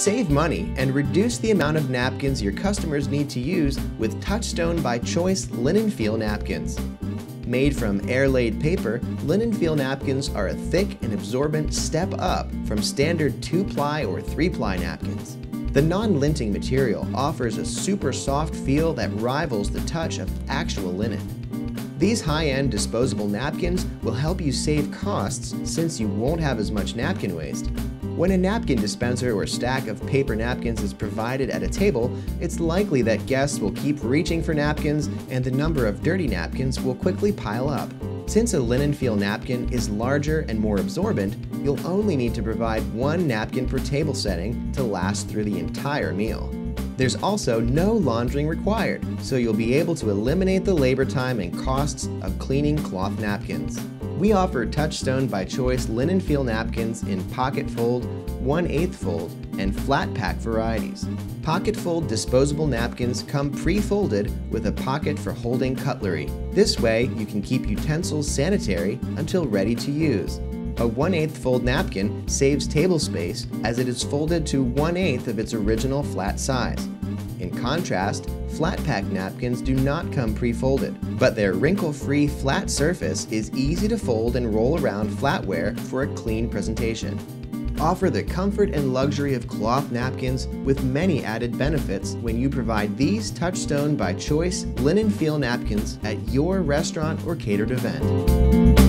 Save money and reduce the amount of napkins your customers need to use with Touchstone by Choice Linen Feel napkins. Made from air-laid paper, linen feel napkins are a thick and absorbent step up from standard 2-ply or 3-ply napkins. The non-linting material offers a super soft feel that rivals the touch of actual linen. These high-end disposable napkins will help you save costs since you won't have as much napkin waste. When a napkin dispenser or stack of paper napkins is provided at a table, it's likely that guests will keep reaching for napkins and the number of dirty napkins will quickly pile up. Since a linen feel napkin is larger and more absorbent, you'll only need to provide one napkin per table setting to last through the entire meal. There's also no laundering required, so you'll be able to eliminate the labor time and costs of cleaning cloth napkins. We offer Touchstone by Choice linen feel napkins in pocket fold, 1 8 fold, and flat pack varieties. Pocket fold disposable napkins come pre-folded with a pocket for holding cutlery. This way, you can keep utensils sanitary until ready to use. A 1 8 fold napkin saves table space as it is folded to 1 8 of its original flat size. In contrast, flat pack napkins do not come pre-folded, but their wrinkle-free flat surface is easy to fold and roll around flatware for a clean presentation. Offer the comfort and luxury of cloth napkins with many added benefits when you provide these Touchstone by Choice linen feel napkins at your restaurant or catered event.